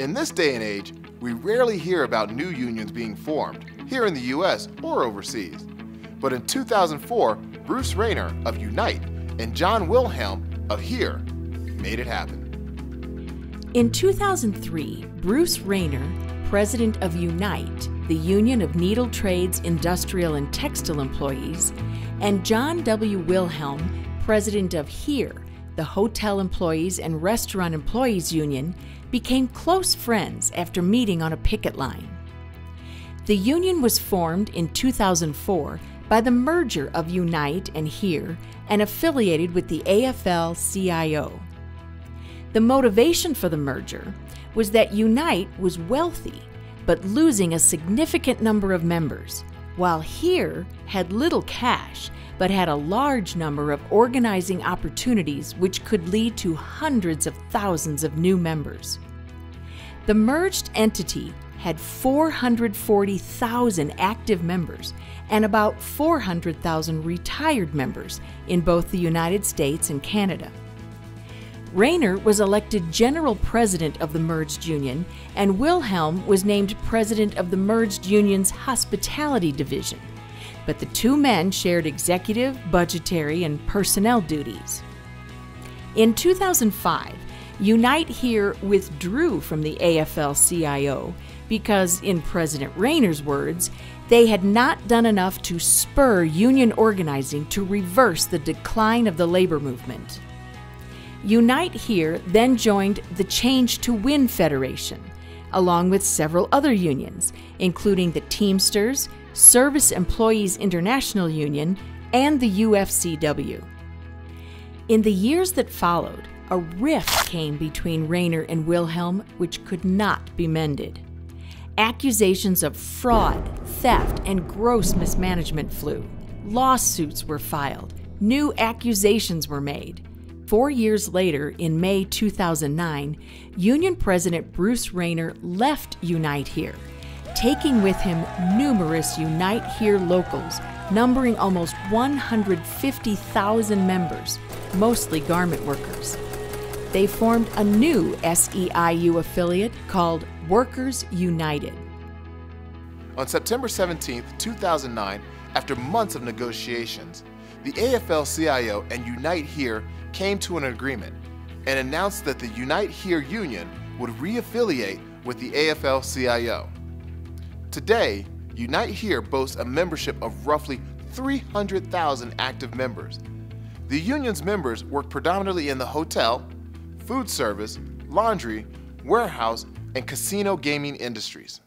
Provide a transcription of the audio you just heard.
In this day and age, we rarely hear about new unions being formed, here in the US or overseas. But in 2004, Bruce Raynor of Unite and John Wilhelm of HERE made it happen. In 2003, Bruce Raynor, president of Unite, the Union of Needle Trades, Industrial, and Textile Employees, and John W. Wilhelm, president of HERE, the Hotel Employees and Restaurant Employees Union, became close friends after meeting on a picket line. The union was formed in 2004 by the merger of Unite and HERE and affiliated with the AFL CIO. The motivation for the merger was that Unite was wealthy but losing a significant number of members, while HERE had little cash but had a large number of organizing opportunities which could lead to hundreds of thousands of new members. The merged entity had 440,000 active members and about 400,000 retired members in both the United States and Canada. Raynor was elected general president of the merged union, and Wilhelm was named president of the merged union's hospitality division but the two men shared executive, budgetary, and personnel duties. In 2005, Unite Here withdrew from the AFL CIO because, in President Raynor's words, they had not done enough to spur union organizing to reverse the decline of the labor movement. Unite Here then joined the Change to Win Federation, along with several other unions, including the Teamsters, Service Employees International Union, and the UFCW. In the years that followed, a rift came between Raynor and Wilhelm which could not be mended. Accusations of fraud, theft, and gross mismanagement flew. Lawsuits were filed. New accusations were made. Four years later, in May 2009, Union President Bruce Raynor left Unite Here taking with him numerous Unite Here locals, numbering almost 150,000 members, mostly garment workers. They formed a new SEIU affiliate called Workers United. On September 17, 2009, after months of negotiations, the AFL CIO and Unite Here came to an agreement and announced that the Unite Here union would re-affiliate with the AFL CIO. Today, Unite Here boasts a membership of roughly 300,000 active members. The union's members work predominantly in the hotel, food service, laundry, warehouse, and casino gaming industries.